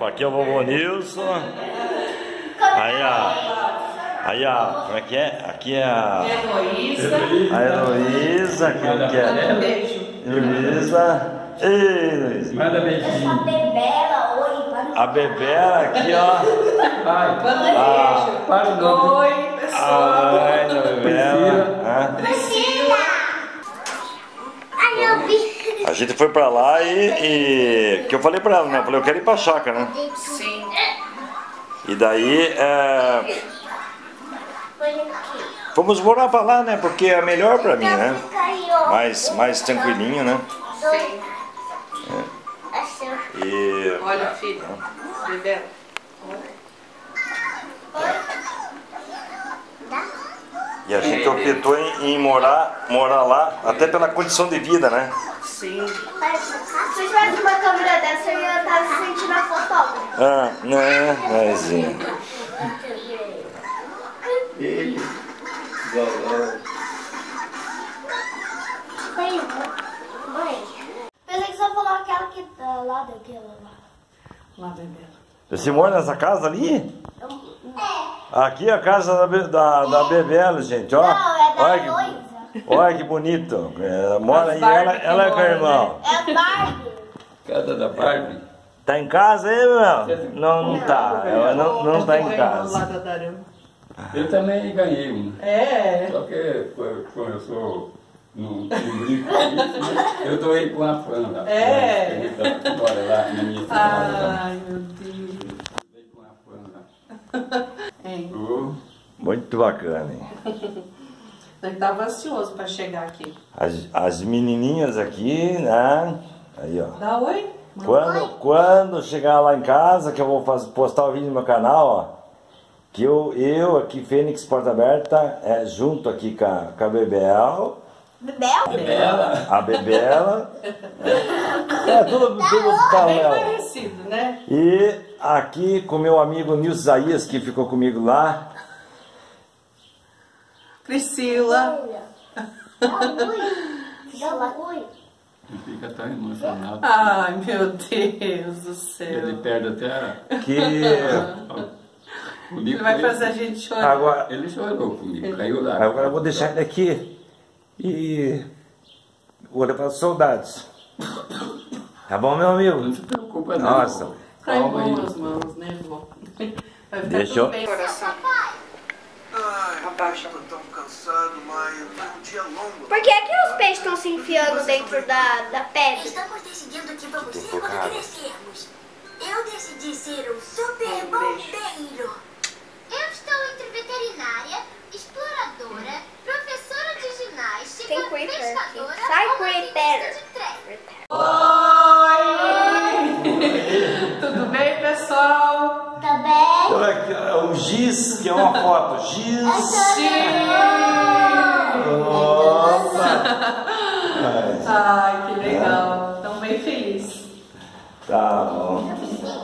Aqui é o vovô Nilson. Aí a. Aí a. Como é que é? Aqui é a. Heloísa. A Heloísa. Aqui que é? Beijo. Heloísa. Ei, Heloísa. Manda Essa beijinho. bebela, oi, para A Bebela aqui, ó. Vai. Manda Ah, beijo. para o nome. Oi, gente foi pra lá e, e- que eu falei pra ela, né? Eu falei, eu quero ir pra chácara, né? Sim. E daí é, fomos morar pra lá, né? Porque é melhor pra mim, né? Mais, mais tranquilinho, né? Sim. Achou. E Olha, filho. E a gente optou em, em morar, morar lá, até pela condição de vida, né? Sim. Se eu tivesse uma câmera dessa, eu ia estar se sentindo a fotógrafa. Ah, né, mas é. Ele. Violão. Mãe, mãe. Pensei que você falou aquela que tá lá daquela lá. Lá, Bebela. Você mora nessa casa ali? Eu- Aqui é a casa da, da, da Bebela, gente, ó. Não, é da olha, que, olha que bonito. É, mora aí, ela, ela é com irmão. É a Barbie. Casa da Barbie. Tá em casa aí, meu? Não, não tá. Ela não, não tá em casa. Eu também ganhei um. É. Só que como eu sou. Não, não brinco com isso? Eu doei com a fã lá. É. Bora lá na minha. Ai, meu Deus. Doei com a fã lá. Hein? Muito bacana, hein? Eu tava ansioso pra chegar aqui. As, as menininhas aqui, né? Aí, ó. Dá oi? Quando, quando chegar lá em casa, que eu vou fazer, postar o vídeo no meu canal, ó. Que eu, eu aqui, Fênix Porta Aberta, é, junto aqui com a, com a Bebel, Bebel? Bela. a Bebela. É, tudo, tudo Bem paralelo. parecido, né? E aqui com meu amigo Nilson Isaías, que ficou comigo lá. Priscila. Fica tão emocionado. Ai, meu Deus do céu. Ele perde até a- Que comigo. Você vai ele- fazer a gente chorar. agora, Ele chorou comigo, caiu lá. agora eu vou deixar ele aqui e vou levar os soldados. Tá bom, meu Não amigo? se preocupa não. Nossa. Tá Calma aí. boas mãos, né, vó? Vai ficar Deixa tudo eu- bem, coração. Ai, Abaixa. tô tão cansado, Maia. Foi um dia longo. Por que, que os peixes estão se enfiando dentro da, da pedra? Estamos decidindo o que vamos ser quando crescermos. Eu decidi ser um super Um bombeiro. Eu estou entre veterinária, exploradora, professora de ginástica, Tem pescadora Sai, Creeper. o giz, que é uma foto. Giz. Nossa. Ai, que legal. Né? Estão bem felizes. Tá bom.